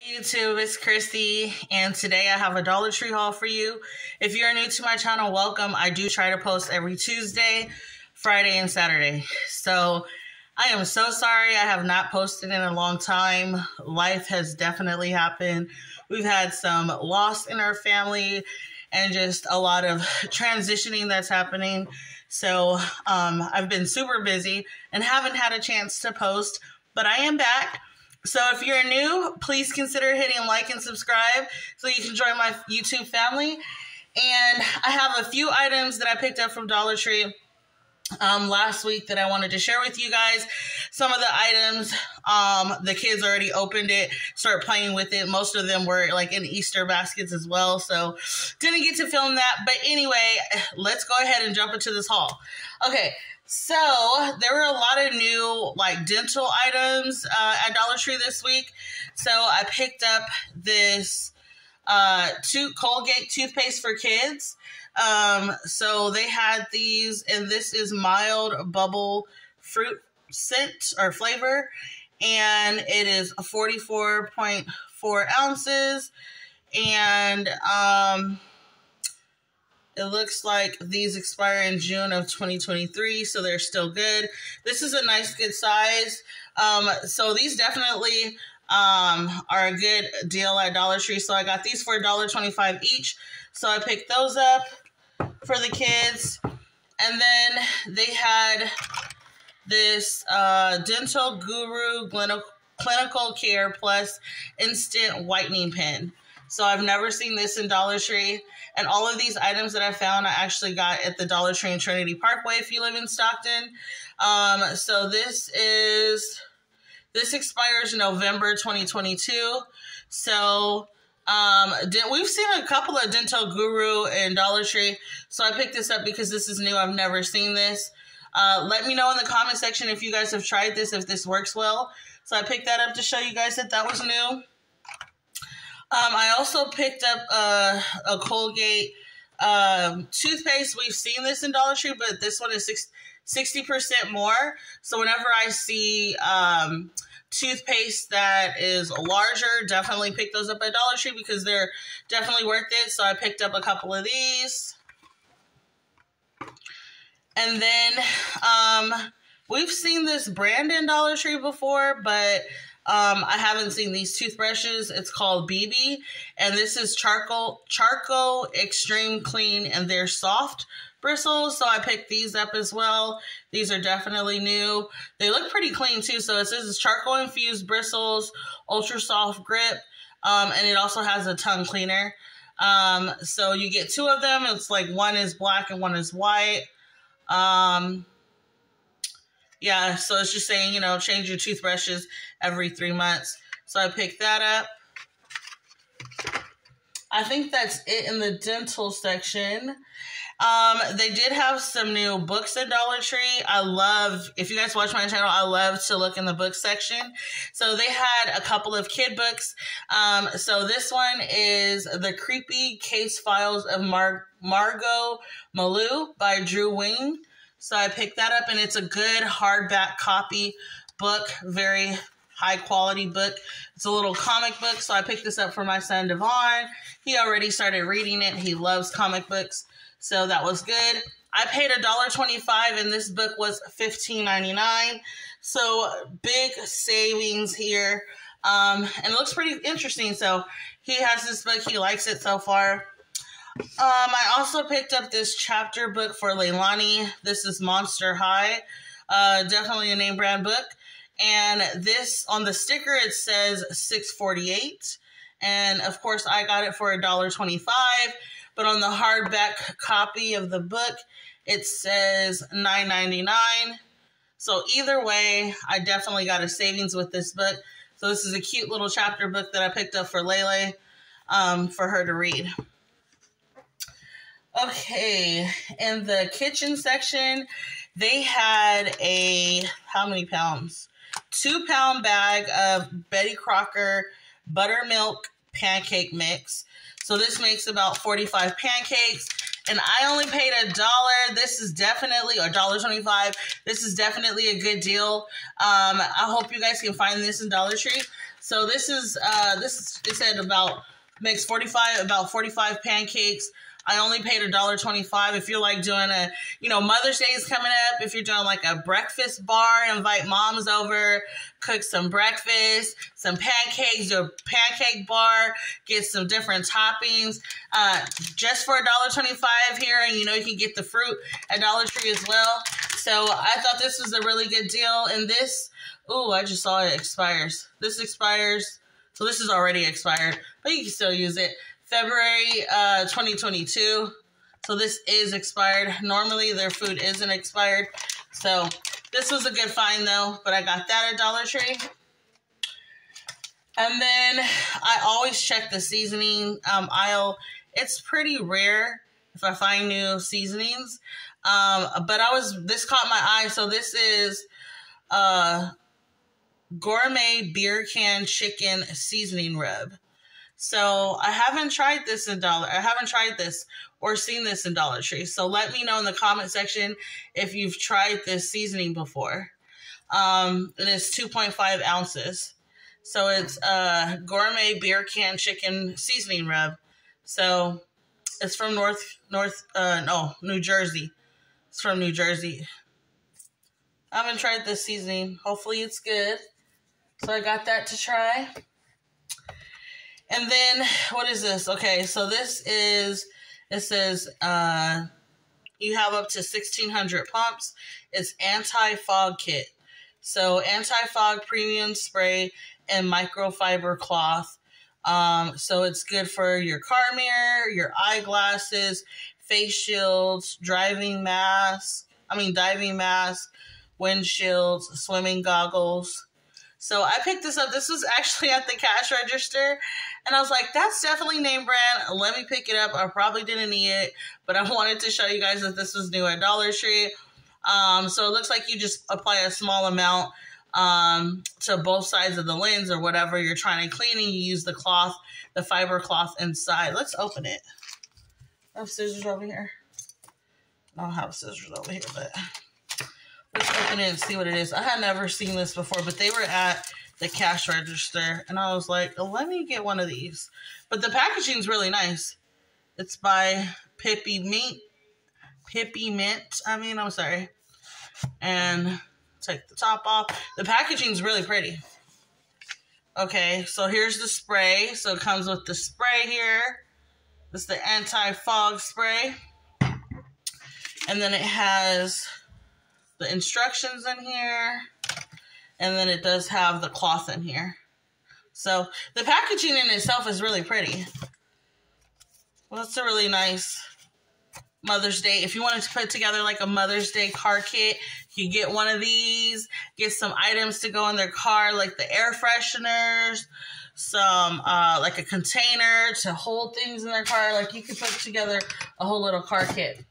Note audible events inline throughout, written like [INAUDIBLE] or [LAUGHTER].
YouTube, it's Chrissy, and today I have a Dollar Tree haul for you. If you're new to my channel, welcome. I do try to post every Tuesday, Friday, and Saturday. So I am so sorry I have not posted in a long time. Life has definitely happened. We've had some loss in our family and just a lot of transitioning that's happening. So um, I've been super busy and haven't had a chance to post, but I am back. So if you're new, please consider hitting like and subscribe so you can join my YouTube family. And I have a few items that I picked up from Dollar Tree um, last week that I wanted to share with you guys. Some of the items, um, the kids already opened it, start playing with it. Most of them were like in Easter baskets as well. So didn't get to film that. But anyway, let's go ahead and jump into this haul. Okay. So there were a lot of new like dental items uh, at Dollar Tree this week. So I picked up this uh, Colgate toothpaste for kids. Um, so they had these, and this is mild bubble fruit scent or flavor, and it is 44.4 ounces, and um it looks like these expire in June of 2023, so they're still good. This is a nice, good size. Um, so these definitely um, are a good deal at Dollar Tree. So I got these for $1.25 each. So I picked those up for the kids. And then they had this uh, Dental Guru Clinical Care Plus Instant Whitening Pen. So I've never seen this in Dollar Tree. And all of these items that I found, I actually got at the Dollar Tree in Trinity Parkway if you live in Stockton. Um, so this is, this expires November 2022. So um, we've seen a couple of Dental Guru and Dollar Tree. So I picked this up because this is new. I've never seen this. Uh, let me know in the comment section if you guys have tried this, if this works well. So I picked that up to show you guys that that was new. Um, I also picked up uh, a Colgate um, toothpaste. We've seen this in Dollar Tree, but this one is 60% more. So whenever I see um, toothpaste that is larger, definitely pick those up at Dollar Tree because they're definitely worth it. So I picked up a couple of these. And then um, we've seen this brand in Dollar Tree before, but um, I haven't seen these toothbrushes. It's called BB, and this is charcoal charcoal extreme clean, and they're soft bristles. So I picked these up as well. These are definitely new. They look pretty clean too. So it says it's charcoal infused bristles, ultra soft grip, um, and it also has a tongue cleaner. Um, so you get two of them. It's like one is black and one is white. Um, yeah, so it's just saying, you know, change your toothbrushes every three months. So I picked that up. I think that's it in the dental section. Um, they did have some new books at Dollar Tree. I love, if you guys watch my channel, I love to look in the book section. So they had a couple of kid books. Um, so this one is The Creepy Case Files of Mar- Margo Maloo by Drew Weing. So I picked that up, and it's a good hardback copy book, very high quality book. It's a little comic book, so I picked this up for my son Devon. He already started reading it. He loves comic books, so that was good. I paid a dollar twenty-five, and this book was fifteen ninety-nine. So big savings here, um, and it looks pretty interesting. So he has this book. He likes it so far. Um, I also picked up this chapter book for Leilani. This is Monster High. Uh, definitely a name brand book. And this on the sticker it says 648. And of course I got it for a dollar twenty-five. But on the hardback copy of the book, it says nine ninety-nine. So either way, I definitely got a savings with this book. So this is a cute little chapter book that I picked up for Lele um, for her to read. Okay, in the kitchen section, they had a how many pounds? Two pound bag of Betty Crocker buttermilk pancake mix. So this makes about 45 pancakes. And I only paid a dollar. This is definitely a dollar twenty-five. This is definitely a good deal. Um, I hope you guys can find this in Dollar Tree. So this is uh this it said about makes 45 about 45 pancakes I only paid a dollar twenty-five. If you're like doing a, you know, Mother's Day is coming up. If you're doing like a breakfast bar, invite moms over, cook some breakfast, some pancakes, do a pancake bar, get some different toppings, uh, just for a dollar twenty-five here, and you know you can get the fruit at Dollar Tree as well. So I thought this was a really good deal. And this, oh, I just saw it expires. This expires. So this is already expired, but you can still use it. February uh, 2022. So this is expired. Normally their food isn't expired. So this was a good find though, but I got that at Dollar Tree. And then I always check the seasoning um, aisle. It's pretty rare if I find new seasonings. Um, but I was, this caught my eye. So this is uh, gourmet beer can chicken seasoning rub. So I haven't tried this in Dollar. I haven't tried this or seen this in Dollar Tree. So let me know in the comment section if you've tried this seasoning before. Um, it is 2.5 ounces. So it's a gourmet beer can chicken seasoning rub. So it's from North North uh no New Jersey. It's from New Jersey. I haven't tried this seasoning. Hopefully it's good. So I got that to try. And then what is this? Okay, so this is it says uh you have up to 1600 pumps. It's anti-fog kit. So anti-fog premium spray and microfiber cloth. Um, so it's good for your car mirror, your eyeglasses, face shields, driving mask, I mean diving mask, windshields, swimming goggles. So I picked this up. This was actually at the cash register and I was like, that's definitely name brand. Let me pick it up. I probably didn't need it, but I [LAUGHS] wanted to show you guys that this was new at Dollar Tree. Um, so it looks like you just apply a small amount um, to both sides of the lens or whatever you're trying to clean, and you use the cloth, the fiber cloth inside. Let's open it. I have scissors over here. I don't have scissors over here, but let's open it and see what it is. I had never seen this before, but they were at the cash register, and I was like, let me get one of these. But the packaging's really nice. It's by Pippi Mint. Pippi Mint. I mean, I'm sorry. And take the top off. The packaging's really pretty. Okay, so here's the spray. So it comes with the spray here. Is the anti-fog spray. And then it has the instructions in here and then it does have the cloth in here. So the packaging in itself is really pretty. Well, that's a really nice Mother's Day. If you wanted to put together like a Mother's Day car kit, you get one of these, get some items to go in their car, like the air fresheners, some uh, like a container to hold things in their car. Like you could put together a whole little car kit.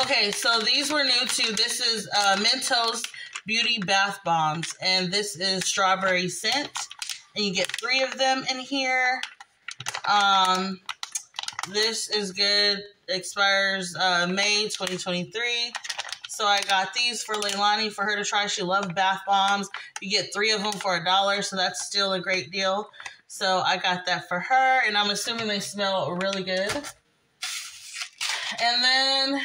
Okay, so these were new too. This is uh, Mentos Beauty Bath Bombs. And this is strawberry scent. And you get three of them in here. Um, this is good. Expires uh, May 2023. So I got these for Leilani for her to try. She loves bath bombs. You get three of them for a dollar, so that's still a great deal. So I got that for her, and I'm assuming they smell really good. And then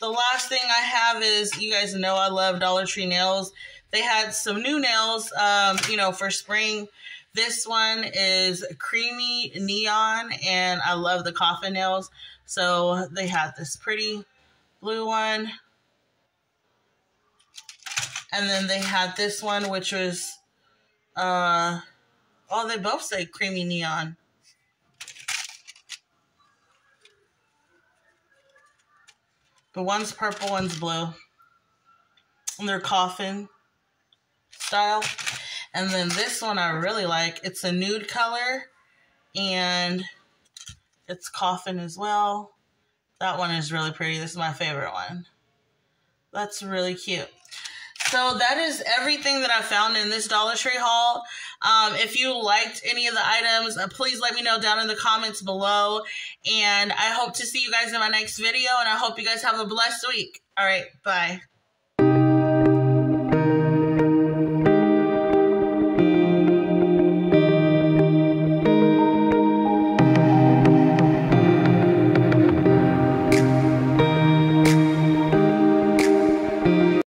the last thing I have is you guys know I love Dollar Tree nails. They had some new nails, um, you know, for spring. This one is creamy neon, and I love the coffin nails. So they had this pretty blue one. And then they had this one, which was, uh, oh, they both say creamy neon. But one's purple, one's blue. And they're coffin style. And then this one I really like. It's a nude color and it's coffin as well. That one is really pretty. This is my favorite one. That's really cute. So that is everything that I found in this Dollar Tree haul. Um, if you liked any of the items, uh, please let me know down in the comments below. And I hope to see you guys in my next video. And I hope you guys have a blessed week. All right, bye.